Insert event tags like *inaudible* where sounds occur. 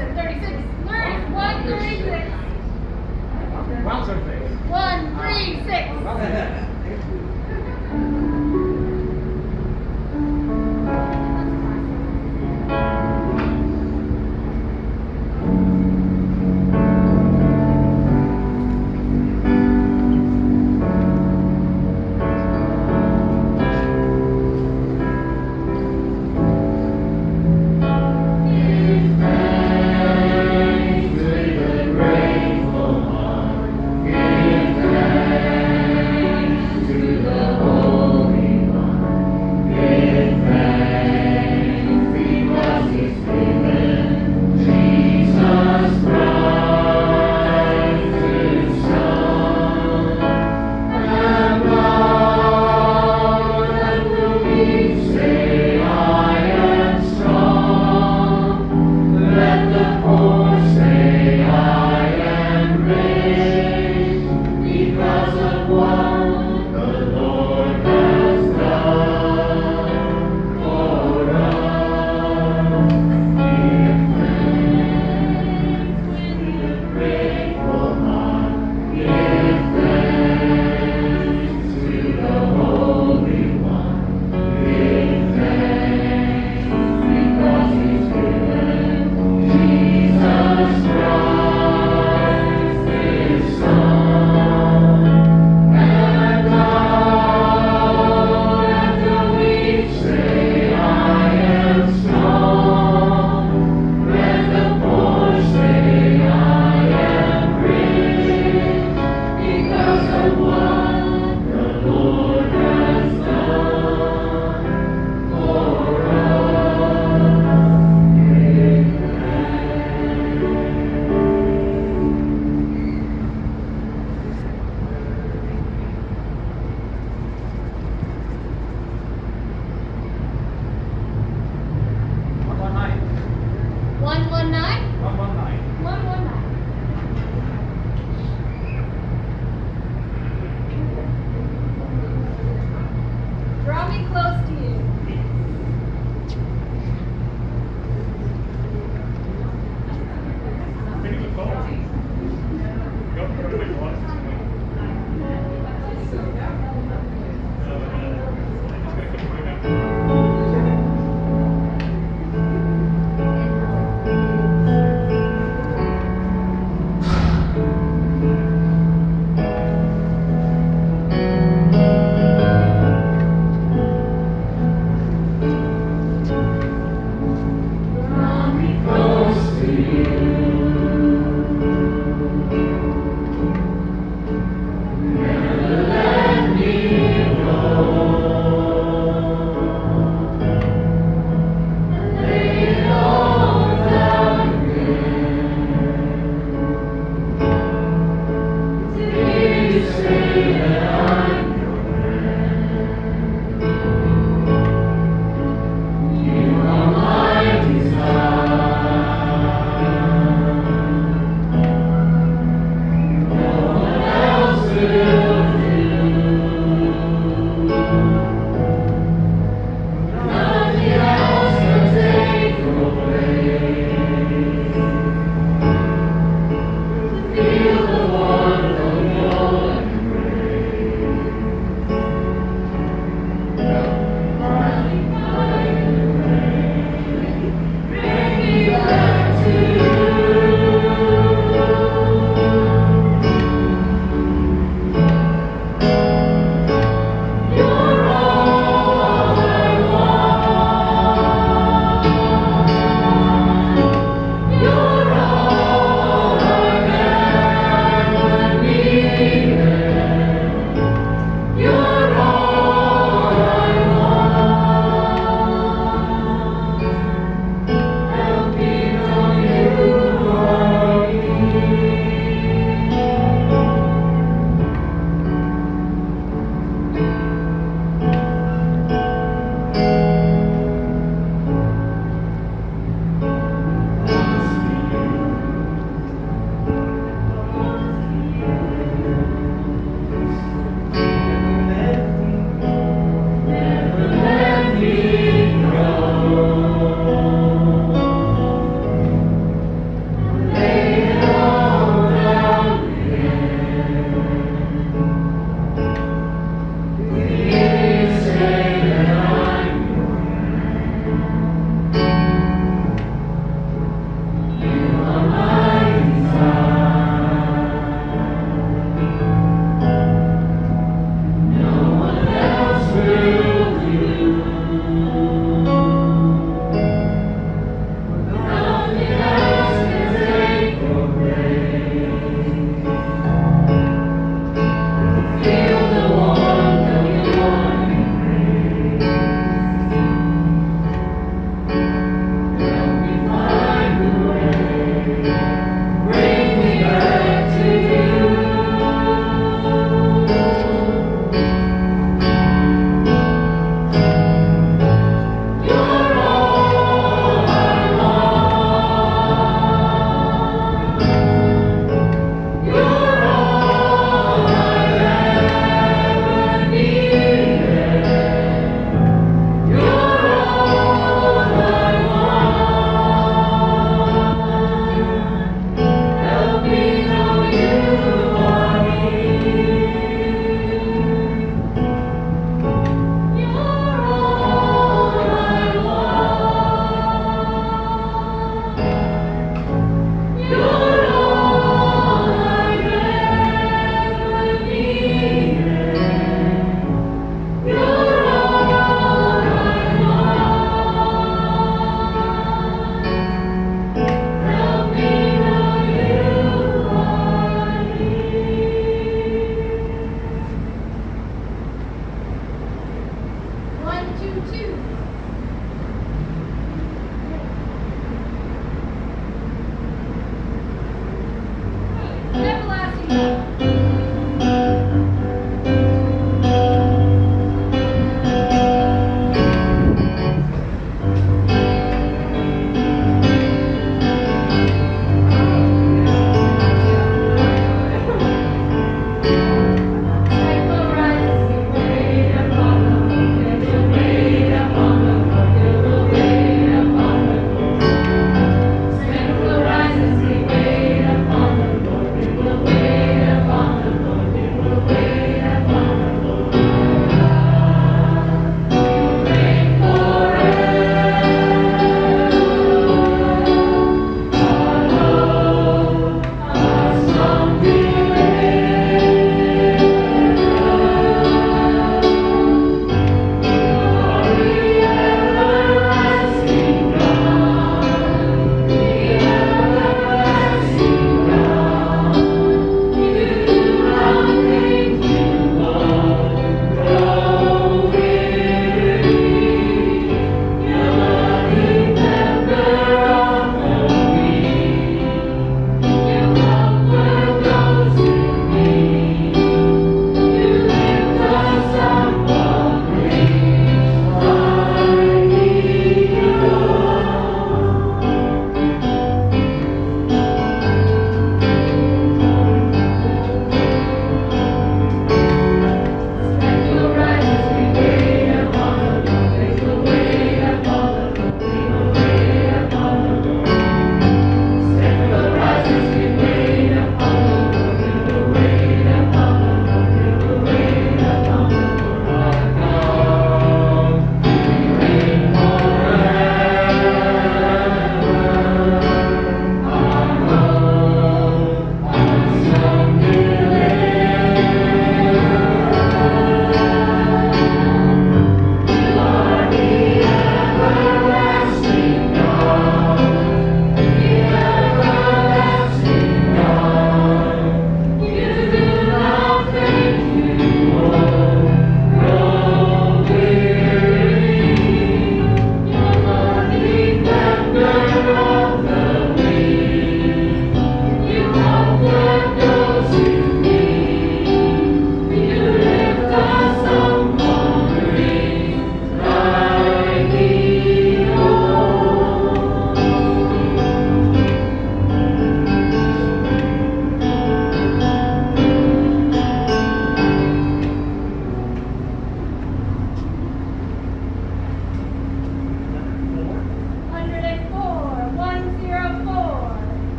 and 36. Learn 136. *laughs*